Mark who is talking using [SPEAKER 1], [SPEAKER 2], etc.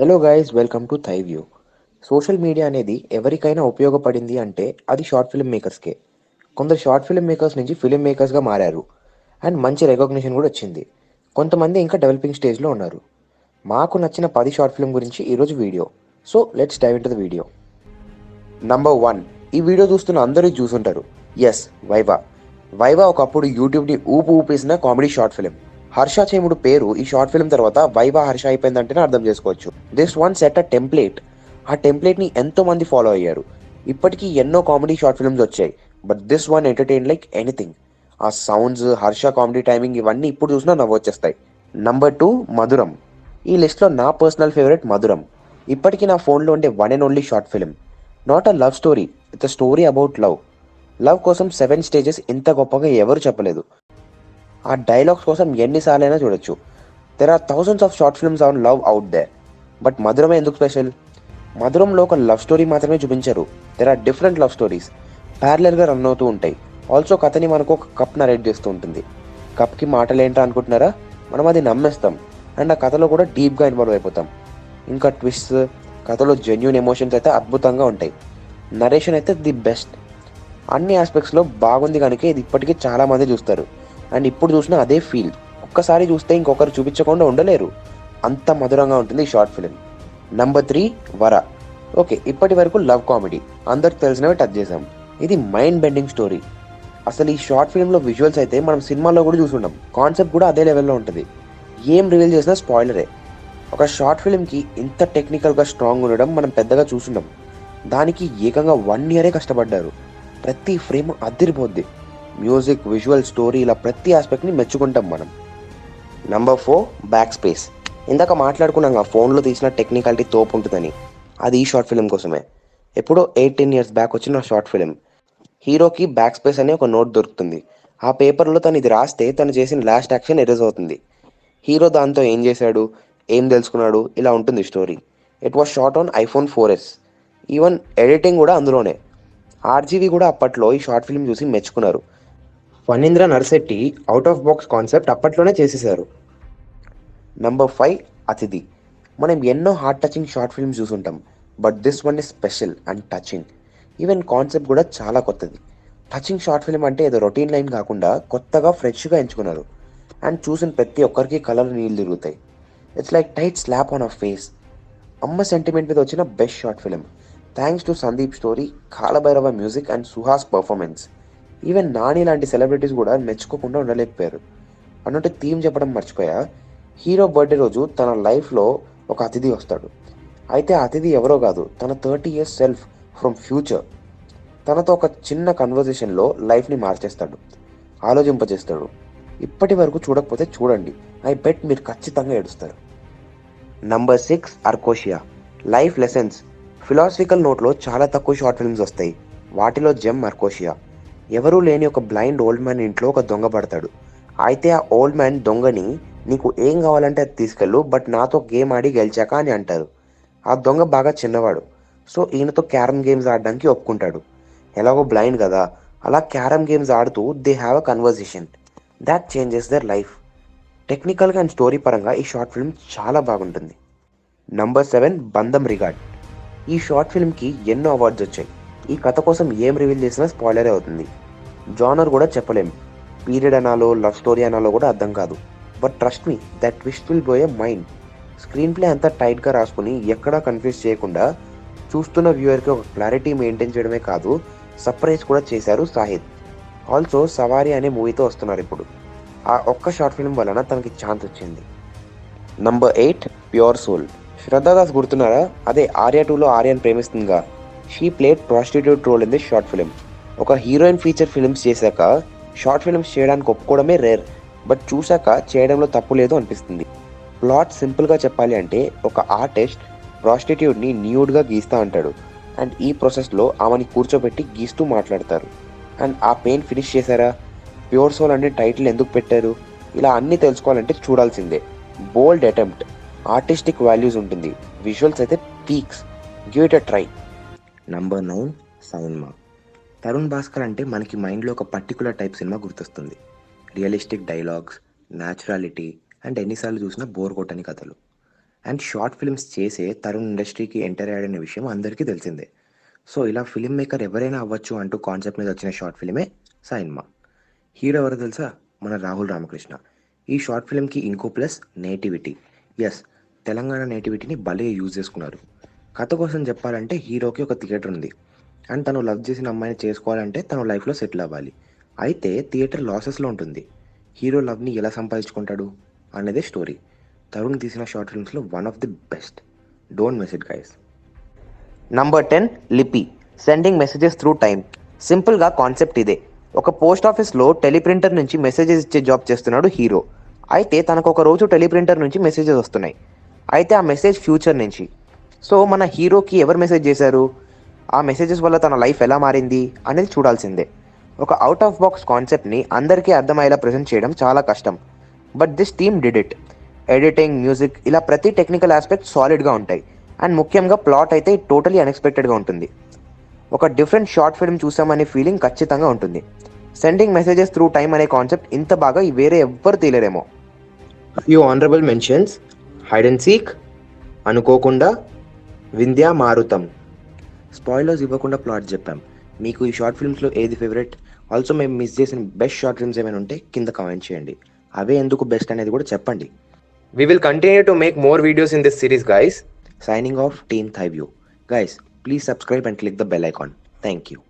[SPEAKER 1] Hello guys welcome to thigh view social media అనేది ఎవరికైనా ఉపయోగపడింది అంటే అది షార్ట్ ఫిల్మ్ మేకర్స్కే కొందరు షార్ట్ ఫిల్మ్ మేకర్స్ నుంచి ఫిల్మ్ మేకర్స్గా మారారు. అండ్ మంచి రికగ్నిషన్ కూడా వచ్చింది. కొంతమంది ఇంకా డెవలపింగ్ స్టేజ్లో ఉన్నారు. మాకు నచ్చిన పది షార్ట్ ఫిల్మ్ గురించి ఈరోజు video so let's dive in the video number one ఈ వీడియో చూస్తున్న అందరూ చూసుంటారు. ఎస్ వైవా వైవా ఒకప్పుడు యూట్యూబ్ని ఊపు ఊపేసిన comedy short film Harsha Chemudu పేరు ఈ షార్ట్ ఫిల్మ్ తర్వాత వైవా హర్ష అయిపోయిందంటేనే అర్థం చేసుకోవచ్చు. This one set a template ఆ టెంప్లేట్ని ఎంతో మంది ఫాలో అయ్యారు. ఇప్పటికీ ఎన్నో కామెడీ షార్ట్ ఫిల్మ్స్ వచ్చాయి. But this one entertain like anything ఆ సౌండ్స్ హర్ష కామెడీ టైమింగ్ ఇవన్నీ ఇప్పుడు చూసినా నవ్వు వచ్చేస్తాయి. నంబర్ టూ మధురం. ఈ లిస్ట్లో నా పర్సనల్ ఫేవరెట్ మధురం. ఇప్పటికీ నా ఫోన్లో ఉండే one and only short film not a love story it's a story about love love కోసం సెవెన్ స్టేజెస్ ఇంత గొప్పగా ఎవరు చెప్పలేదు. ఆ డైలాగ్స్ కోసం ఎన్నిసార్లైనా చూడొచ్చు. There are thousands of short films on love out there but మధురమే ఎందుకు స్పెషల్ మధురంలో ఒక లవ్ స్టోరీ మాత్రమే చూపించారు. There are different love stories ప్యారలర్గా run అవుతూ ఉంటాయి. ఆల్సో కథని మనకు ఒక కప్ నరేట్ చేస్తూ ఉంటుంది. కప్కి మాటలేంటా అనుకుంటున్నారా? మనం అది నమ్మేస్తాం. అండ్ ఆ కథలో కూడా డీప్గా ఇన్వాల్వ్ అయిపోతాం. ఇంకా ట్విస్ట్ కథలో జెన్యున్ ఎమోషన్స్ అయితే అద్భుతంగా ఉంటాయి. నరేషన్ అయితే ది బెస్ట్ అన్ని ఆస్పెక్ట్స్లో బాగుంది కనుక ఇది ఇప్పటికీ చాలామంది చూస్తారు. అండ్ ఇప్పుడు చూసినా అదే ఫీల్. ఒక్కసారి చూస్తే ఇంకొకరు చూపించకుండా ఉండలేరు. అంత మధురంగా ఉంటుంది ఈ షార్ట్ ఫిలిం. నంబర్ త్రీ వర. ఓకే ఇప్పటి వరకు లవ్ కామెడీ. అందరికి తెలిసినవి టచ్ చేసాం ఇది మైండ్ బెండింగ్ స్టోరీ అసలు ఈ షార్ట్ ఫిల్మ్లో విజువల్స్ అయితే మనం సినిమాలో కూడా చూసుంటాం. కాన్సెప్ట్ కూడా అదే లెవెల్లో ఉంటుంది. ఏం రివీల్ చేసినా స్పాయిలరే ఒక షార్ట్ ఫిల్మ్కి ఇంత టెక్నికల్గా స్ట్రాంగ్ ఉండడం మనం పెద్దగా చూసుంటాం. దానికి ఏకంగా వన్ ఇయరే కష్టపడ్డారు. ప్రతి ఫ్రేమ్ అదిరిపోద్ది. మ్యూజిక్ విజువల్ స్టోరీ ఇలా ప్రతి ఆస్పెక్ట్ని మెచ్చుకుంటాం మనం. నంబర్ ఫోర్ బ్యాక్ స్పేస్ ఇందాక మాట్లాడుకున్నాం ఆ ఫోన్లో తీసిన టెక్నికాలిటీ తోపు ఉంటుందని. అది ఈ షార్ట్ ఫిల్మ్ కోసమే. ఎప్పుడో ఎయిటీన్ ఇయర్స్ బ్యాక్ వచ్చిన షార్ట్ ఫిల్మ్ హీరోకి బ్యాక్ స్పేస్ అనే ఒక నోట్ దొరుకుతుంది. ఆ పేపర్లో తను ఇది రాస్తే తను చేసిన లాస్ట్ యాక్షన్ ఎరేజ్ అవుతుంది. హీరో దాంతో ఏం చేశాడు? ఏం తెలుసుకున్నాడు? ఇలా ఉంటుంది story it was shot on iPhone four S even editing కూడా అందులోనే. ఆర్జీవి కూడా అప్పట్లో ఈ షార్ట్ ఫిల్మ్ చూసి మెచ్చుకున్నారు. Phanindra Narsetti out of box concept అప్పట్లోనే చేసేశారు. నెంబర్ ఫైవ్ అతిథి. మనం ఎన్నో heart touching short films చూసుంటాం. But this one is special and touching even concept కూడా చాలా కొత్తది. టచింగ్ షార్ట్ ఫిల్మ్ అంటే ఏదో రొటీన్ లైన్ కాకుండా కొత్తగా ఫ్రెష్గా ఎంచుకున్నారు. అండ్ చూసిన ప్రతి ఒక్కరికి కలర్ నీళ్ళు తిరుగుతాయి. It's like tight slap on a face అమ్మ సెంటిమెంట్ మీద వచ్చిన best short film thanks to Sandeep story Kaalabhairava music and Suhas performance even Nani లాంటి సెలబ్రిటీస్ కూడా మెచ్చుకోకుండా ఉండలేకపోయారు. అన్నట్టు థీమ్ చెప్పడం మర్చిపోయా. హీరో బర్త్డే రోజు తన లైఫ్లో ఒక అతిథి వస్తాడు. అయితే ఆ అతిథి ఎవరో కాదు తన thirty years self from future తనతో ఒక చిన్న కన్వర్జేషన్లో లైఫ్ని మార్చేస్తాడు. ఆలోచింపజేస్తాడు. ఇప్పటి వరకు చూడకపోతే చూడండి. ఐ బెట్ మీరు ఖచ్చితంగా ఏడుస్తారు. నంబర్ సిక్స్ అర్కోషియా. లైఫ్ లెసన్స్ ఫిలాసఫికల్ నోట్లో చాలా తక్కువ షార్ట్ ఫిల్మ్స్ వస్తాయి. వాటిలో జెమ్ అర్కోషియా. ఎవరూ లేని ఒక బ్లైండ్ ఓల్డ్ మ్యాన్ ఇంట్లో ఒక దొంగ పడతాడు. అయితే ఆ ఓల్డ్ మ్యాన్ దొంగని నీకు ఏం కావాలంటే అది తీసుకెళ్ళు బట్ నాతో గేమ్ ఆడి గెలిచాక అని అంటారు. ఆ దొంగ బాగా చిన్నవాడు. సో ఈయనతో క్యారమ్ గేమ్స్ ఆడడానికి ఒప్పుకుంటాడు. ఎలాగో బ్లైండ్ కదా. అలా క్యారమ్ గేమ్స్ ఆడుతూ they have a conversation that changes their life టెక్నికల్గా అండ్ స్టోరీ పరంగా ఈ షార్ట్ ఫిల్మ్ చాలా బాగుంటుంది. నంబర్ సెవెన్ బంధం రిగార్డ్ ఈ షార్ట్ ఫిల్మ్కి ఎన్నో అవార్డ్స్ వచ్చాయి. ఈ కథ కోసం ఏం రివీల్ చేసినా స్పాయిలరే అవుతుంది. జానర్ కూడా చెప్పలేం. పీరియడ్ అనాలో లవ్ స్టోరీ అనాలో కూడా అర్థం కాదు. But trust me that twist will blow a mind screen play అంతా టైట్గా రాసుకుని ఎక్కడా కన్ఫ్యూజ్ చేయకుండా చూస్తున్న వ్యూవర్కి ఒక క్లారిటీ మెయింటైన్ చేయడమే కాదు సర్ప్రైజ్ కూడా చేశారు సాహిద్ ఆల్సో సవారీ అనే మూవీతో వస్తున్నారు ఇప్పుడు. ఆ ఒక్క షార్ట్ ఫిల్మ్ వలన తనకి ఛాన్స్ వచ్చింది. Number eight pure soul Shraddha Das గుర్తున్నారా? అదే ఆర్యా టూలో Aryan ప్రేమిస్తుందిగా. She played prostitute role in the short film ఒక హీరోయిన్ ఫీచర్ ఫిల్మ్స్ చేశాక షార్ట్ ఫిలిమ్స్ చేయడానికి ఒప్పుకోవడమే రేర్ బట్ చూశాక చేయడంలో తప్పు లేదు అనిపిస్తుంది. ప్లాట్ సింపుల్గా చెప్పాలి అంటే ఒక ఆర్టిస్ట్ ప్రాస్టిట్యూట్ని న్యూడ్గా గీస్తా అంటాడు అండ్ ఈ ప్రాసెస్లో ఆమెని కూర్చోబెట్టి గీస్తూ మాట్లాడతారు. అండ్ ఆ పెయిన్ ఫినిష్ చేశారా? ప్యూర్ సోల్ అనే టైటిల్ ఎందుకు పెట్టారు? ఇలా అన్నీ తెలుసుకోవాలంటే చూడాల్సిందే. బోల్డ్ అటెంప్ట్ ఆర్టిస్టిక్ వాల్యూస్ ఉంటుంది. విజువల్స్ అయితే peaks give it a try number nine సైన్మా Tarun Bhaskar అంటే మనకి మైండ్లో ఒక పర్టికులర్ టైప్ సినిమా గుర్తొస్తుంది. రియలిస్టిక్ డైలాగ్స్ న్యాచురాలిటీ అండ్ ఎన్నిసార్లు చూసినా బోర్ కొట్టని కథలు. అండ్ షార్ట్ ఫిల్మ్స్ చేసే తరుణ్ ఇండస్ట్రీకి ఎంటర్ అయ్యాడనే విషయం అందరికీ తెలిసిందే. సో ఇలా ఫిల్మ్ మేకర్ ఎవరైనా అవ్వచ్చు అంటూ కాన్సెప్ట్ మీద వచ్చిన షార్ట్ ఫిల్మే సైన్మా హీరో ఎవరు తెలుసా? మన రాహుల్ రామకృష్ణ. ఈ షార్ట్ ఫిల్మ్కి ఇంకో ప్లస్ నేటివిటీ ఎస్ తెలంగాణ నేటివిటీని భలే యూజ్ చేసుకున్నారు. కథ కోసం చెప్పాలంటే హీరోకి ఒక థియేటర్ ఉంది. అండ్ తను లవ్ చేసిన అమ్మాయిని చేసుకోవాలంటే తను లైఫ్లో సెటిల్ అవ్వాలి. అయితే థియేటర్ లాసెస్లో ఉంటుంది. హీరో లవ్ని ఎలా సంపాదించుకుంటాడు అనేదే స్టోరీ. తరుణ్ తీసిన short ఫిల్మ్స్లో one of the best. Don't miss it guys. Number ten లిపి. సెండింగ్ మెసేజెస్ త్రూ టైం సింపుల్గా కాన్సెప్ట్ ఇదే. ఒక పోస్ట్ ఆఫీస్లో టెలిప్రింటర్ నుంచి మెసేజెస్ ఇచ్చే జాబ్ చేస్తున్నాడు హీరో. అయితే తనకు ఒక రోజు టెలిప్రింటర్ నుంచి మెసేజెస్ వస్తున్నాయి. అయితే ఆ మెసేజ్ ఫ్యూచర్ నుంచి. సో మన హీరోకి ఎవరు మెసేజ్ చేశారు? ఆ మెసేజెస్ వల్ల తన లైఫ్ ఎలా మారింది అనేది చూడాల్సిందే. ఒక అవుట్ ఆఫ్ బాక్స్ కాన్సెప్ట్ని అందరికీ అర్థమయ్యేలా ప్రజెంట్ చేయడం చాలా కష్టం. But this team did it editing music ఇలా ప్రతి టెక్నికల్ ఆస్పెక్ట్ సాలిడ్గా ఉంటాయి. అండ్ ముఖ్యంగా ప్లాట్ అయితే టోటలీ అన్ఎక్స్పెక్టెడ్గా ఉంటుంది. ఒక డిఫరెంట్ షార్ట్ ఫిల్మ్ చూసామనే ఫీలింగ్ ఖచ్చితంగా ఉంటుంది. సెండింగ్ మెసేజెస్ త్రూ టైమ్ అనే కాన్సెప్ట్ ఇంత బాగా వేరే ఎవ్వరు తీయలేరేమో. Few honourable mentions hide and seek అనుకోకుండా వింధ్యామారుతం. స్పాయిలర్స్ ఇవ్వకుండా ప్లాట్ చెప్పాం. మీకు ఈ షార్ట్ ఫిల్మ్స్లో ఏది ఫేవరెట్? ఆల్సో మేము మిస్ చేసిన బెస్ట్ షార్ట్ ఫిల్మ్స్ ఏమైనా ఉంటే కింద కామెంట్ చేయండి. అవే ఎందుకు బెస్ట్ అనేది కూడా చెప్పండి. We will continue to make more videos in this series guys signing off team థైవ్యూ guys please subscribe and click the bell icon thank you